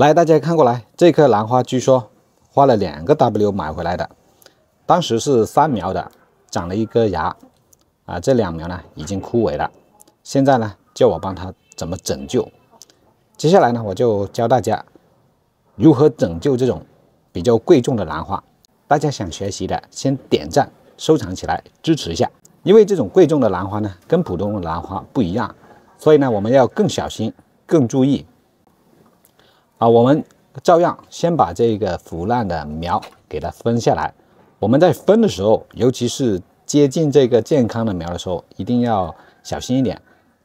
来，大家看过来，这棵兰花据说花了两个 W 买回来的，当时是三苗的，长了一个芽，啊，这两苗呢已经枯萎了，现在呢叫我帮它怎么拯救。接下来呢，我就教大家如何拯救这种比较贵重的兰花。大家想学习的，先点赞、收藏起来，支持一下。因为这种贵重的兰花呢，跟普通的兰花不一样，所以呢，我们要更小心、更注意。啊，我们照样先把这个腐烂的苗给它分下来。我们在分的时候，尤其是接近这个健康的苗的时候，一定要小心一点，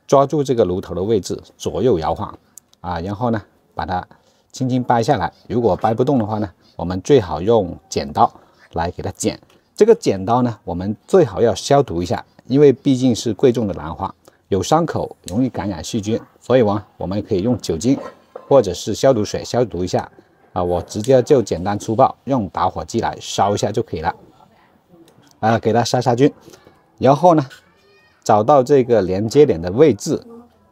抓住这个炉头的位置，左右摇晃。啊，然后呢，把它轻轻掰下来。如果掰不动的话呢，我们最好用剪刀来给它剪。这个剪刀呢，我们最好要消毒一下，因为毕竟是贵重的兰花，有伤口，容易感染细菌。所以呢，我们可以用酒精或者是消毒水消毒一下。啊，我直接就简单粗暴用打火机来烧一下就可以了。啊，给它杀杀菌，然后呢，找到这个连接点的位置，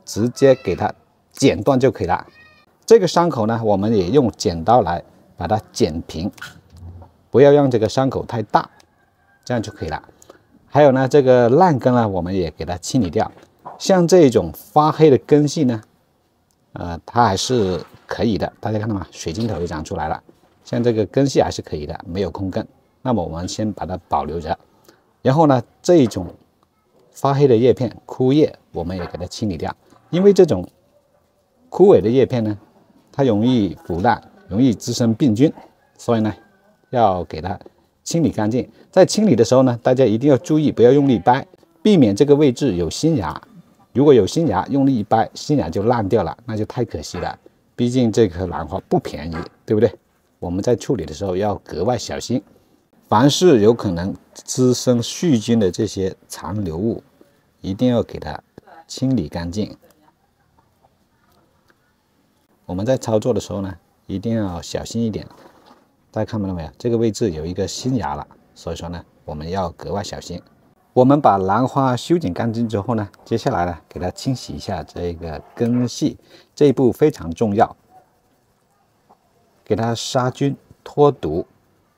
直接给它。剪断就可以了。这个伤口呢，我们也用剪刀来把它剪平，不要让这个伤口太大，这样就可以了。还有呢，这个烂根呢，我们也给它清理掉。像这种发黑的根系呢，呃，它还是可以的。大家看到吗？水晶头也长出来了。像这个根系还是可以的，没有空根。那么我们先把它保留着。然后呢，这一种发黑的叶片、枯叶，我们也给它清理掉，因为这种。枯萎的叶片呢，它容易腐烂，容易滋生病菌，所以呢，要给它清理干净。在清理的时候呢，大家一定要注意，不要用力掰，避免这个位置有新芽。如果有新芽，用力一掰，新芽就烂掉了，那就太可惜了。毕竟这棵兰花不便宜，对不对？我们在处理的时候要格外小心，凡是有可能滋生细菌的这些残留物，一定要给它清理干净。我们在操作的时候呢，一定要小心一点。大家看到了没有？这个位置有一个新芽了，所以说呢，我们要格外小心。我们把兰花修剪干净之后呢，接下来呢，给它清洗一下这个根系，这一步非常重要。给它杀菌脱毒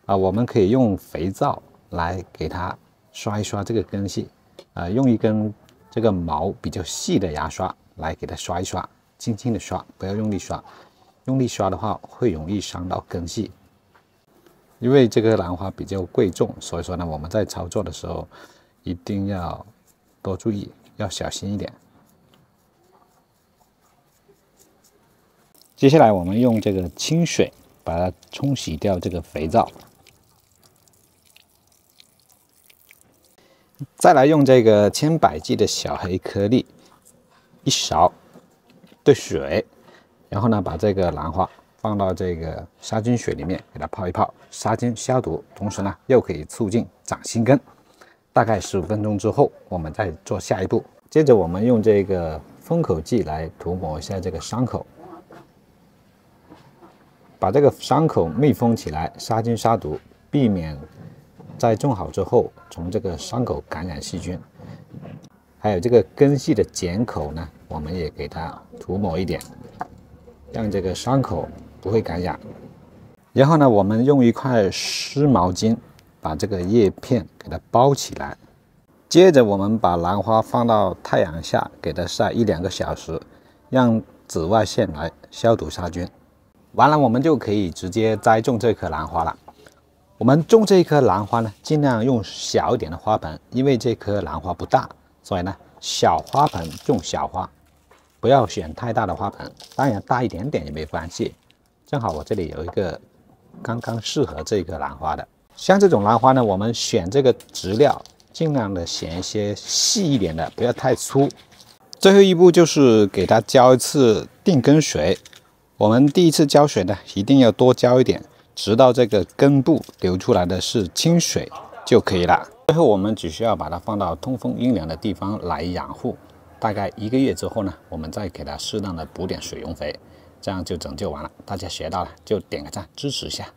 啊，我们可以用肥皂来给它刷一刷这个根系啊，用一根这个毛比较细的牙刷来给它刷一刷。轻轻的刷，不要用力刷，用力刷的话会容易伤到根系。因为这个兰花比较贵重，所以说呢，我们在操作的时候一定要多注意，要小心一点。接下来我们用这个清水把它冲洗掉这个肥皂，再来用这个千百剂的小黑颗粒一勺。兑水，然后呢，把这个兰花放到这个杀菌水里面，给它泡一泡，杀菌消毒，同时呢，又可以促进长新根。大概十五分钟之后，我们再做下一步。接着，我们用这个封口剂来涂抹一下这个伤口，把这个伤口密封起来，杀菌杀毒，避免在种好之后从这个伤口感染细菌。还有这个根系的剪口呢，我们也给它涂抹一点，让这个伤口不会感染。然后呢，我们用一块湿毛巾把这个叶片给它包起来。接着，我们把兰花放到太阳下，给它晒一两个小时，让紫外线来消毒杀菌。完了，我们就可以直接栽种这棵兰花了。我们种这一棵兰花呢，尽量用小一点的花盆，因为这棵兰花不大。所以呢，小花盆种小花，不要选太大的花盆，当然大一点点也没关系。正好我这里有一个刚刚适合这个兰花的，像这种兰花呢，我们选这个植料，尽量的选一些细一点的，不要太粗。最后一步就是给它浇一次定根水。我们第一次浇水呢，一定要多浇一点，直到这个根部流出来的是清水就可以了。最后，我们只需要把它放到通风阴凉的地方来养护，大概一个月之后呢，我们再给它适当的补点水溶肥，这样就拯救完了。大家学到了就点个赞支持一下。